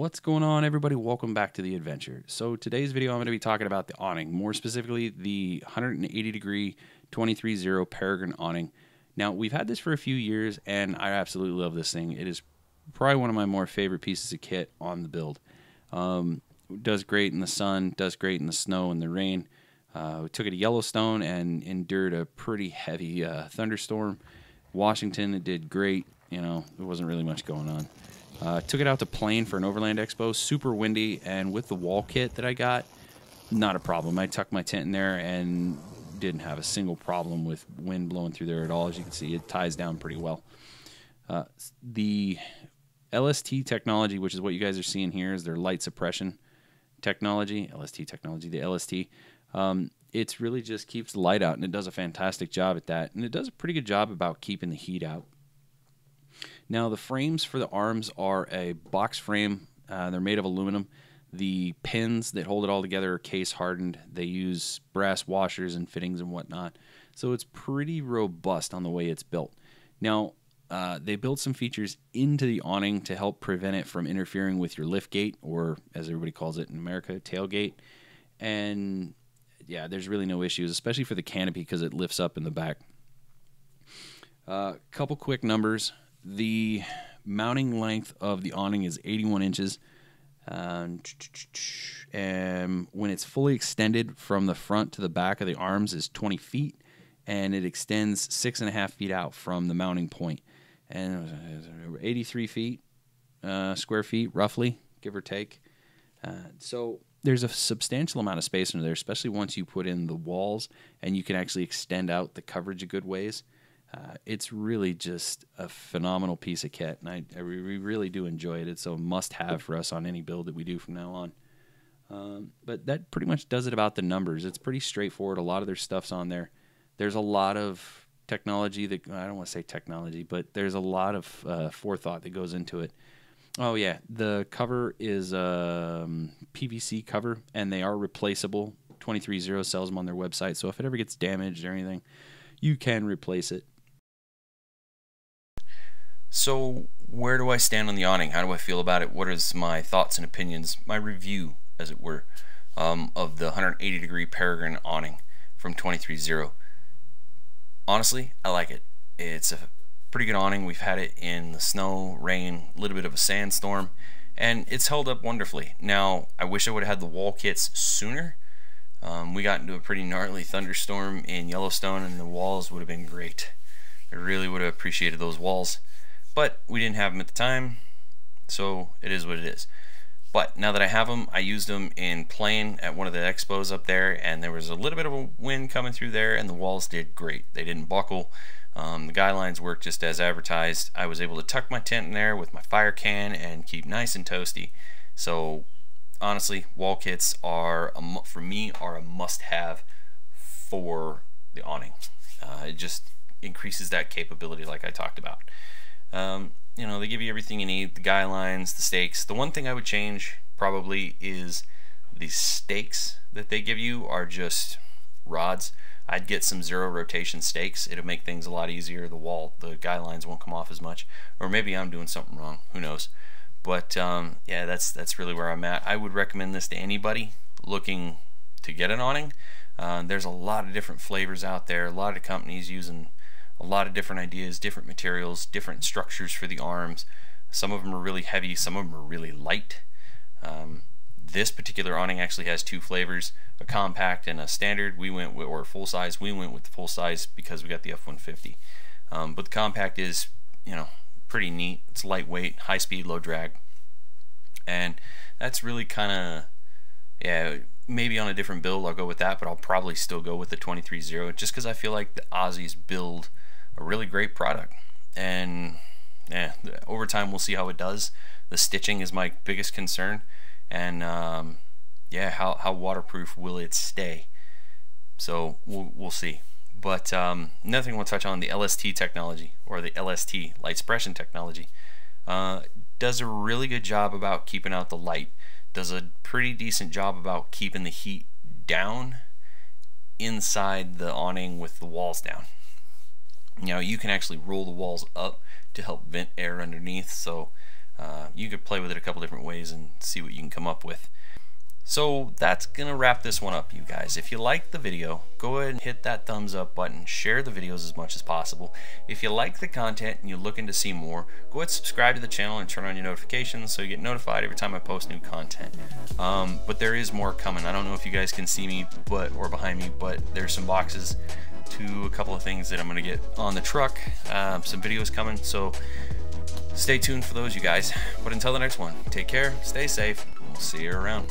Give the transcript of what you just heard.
What's going on, everybody? Welcome back to the adventure. So, today's video, I'm going to be talking about the awning, more specifically, the 180 degree 23Zero Peregrine awning. Now, we've had this for a few years, and I absolutely love this thing. It is probably one of my more favorite pieces of kit on the build. Um, does great in the sun, does great in the snow and the rain. Uh, we took it to Yellowstone and endured a pretty heavy uh, thunderstorm. Washington, it did great. You know, there wasn't really much going on. Uh, took it out to Plain for an Overland Expo, super windy, and with the wall kit that I got, not a problem. I tucked my tent in there and didn't have a single problem with wind blowing through there at all. As you can see, it ties down pretty well. Uh, the LST technology, which is what you guys are seeing here, is their light suppression technology. LST technology, the LST. Um, really just keeps light out, and it does a fantastic job at that. And it does a pretty good job about keeping the heat out. Now, the frames for the arms are a box frame. Uh, they're made of aluminum. The pins that hold it all together are case hardened. They use brass washers and fittings and whatnot. So it's pretty robust on the way it's built. Now, uh, they built some features into the awning to help prevent it from interfering with your lift gate, or as everybody calls it in America, tailgate. And yeah, there's really no issues, especially for the canopy because it lifts up in the back. A uh, couple quick numbers. The mounting length of the awning is 81 inches. Um, and when it's fully extended from the front to the back of the arms is 20 feet and it extends six and a half feet out from the mounting point and 83 feet uh, square feet roughly give or take uh, so there's a substantial amount of space under there especially once you put in the walls and you can actually extend out the coverage a good ways uh, it's really just a phenomenal piece of kit, and I, I we really do enjoy it. It's a must-have for us on any build that we do from now on. Um, but that pretty much does it about the numbers. It's pretty straightforward. A lot of their stuff's on there. There's a lot of technology that I don't want to say technology, but there's a lot of uh, forethought that goes into it. Oh yeah, the cover is a um, PVC cover, and they are replaceable. 23Zero sells them on their website, so if it ever gets damaged or anything, you can replace it. So, where do I stand on the awning? How do I feel about it? What is my thoughts and opinions, my review, as it were, um, of the 180 degree Peregrine awning from 23Zero? Honestly, I like it. It's a pretty good awning. We've had it in the snow, rain, a little bit of a sandstorm, and it's held up wonderfully. Now, I wish I would have had the wall kits sooner. Um, we got into a pretty gnarly thunderstorm in Yellowstone, and the walls would have been great. I really would have appreciated those walls but we didn't have them at the time so it is what it is. But now that I have them I used them in Plain at one of the expos up there and there was a little bit of a wind coming through there and the walls did great. They didn't buckle. Um, the guy lines worked just as advertised. I was able to tuck my tent in there with my fire can and keep nice and toasty. So honestly wall kits are a, for me are a must-have for the awning. Uh, it just increases that capability like I talked about um, you know, they give you everything you need, the guidelines, the stakes. The one thing I would change probably is the stakes that they give you are just rods. I'd get some zero rotation stakes. It'll make things a lot easier. The wall, the guidelines won't come off as much. Or maybe I'm doing something wrong. Who knows? But um, yeah, that's that's really where I'm at. I would recommend this to anybody looking to get an awning. Uh, there's a lot of different flavors out there. A lot of companies using a lot of different ideas, different materials, different structures for the arms. Some of them are really heavy, some of them are really light. Um, this particular awning actually has two flavors, a compact and a standard. We went with, or full size, we went with the full size because we got the F-150. Um, but the compact is, you know, pretty neat. It's lightweight, high speed, low drag. And that's really kind of, yeah, maybe on a different build I'll go with that, but I'll probably still go with the 23Zero just because I feel like the Aussies build a really great product. And yeah, over time we'll see how it does. The stitching is my biggest concern, and um, yeah, how how waterproof will it stay? So we'll we'll see. But um, another thing we'll touch on the LST technology or the LST light suppression technology uh, does a really good job about keeping out the light. Does a pretty decent job about keeping the heat down inside the awning with the walls down. You know, you can actually roll the walls up to help vent air underneath, so uh, you could play with it a couple different ways and see what you can come up with. So that's gonna wrap this one up, you guys. If you liked the video, go ahead and hit that thumbs up button. Share the videos as much as possible. If you like the content and you're looking to see more, go ahead and subscribe to the channel and turn on your notifications so you get notified every time I post new content. Um, but there is more coming. I don't know if you guys can see me, but or behind me, but there's some boxes to a couple of things that I'm gonna get on the truck. Um, some videos coming, so stay tuned for those, you guys. But until the next one, take care, stay safe, we'll see you around.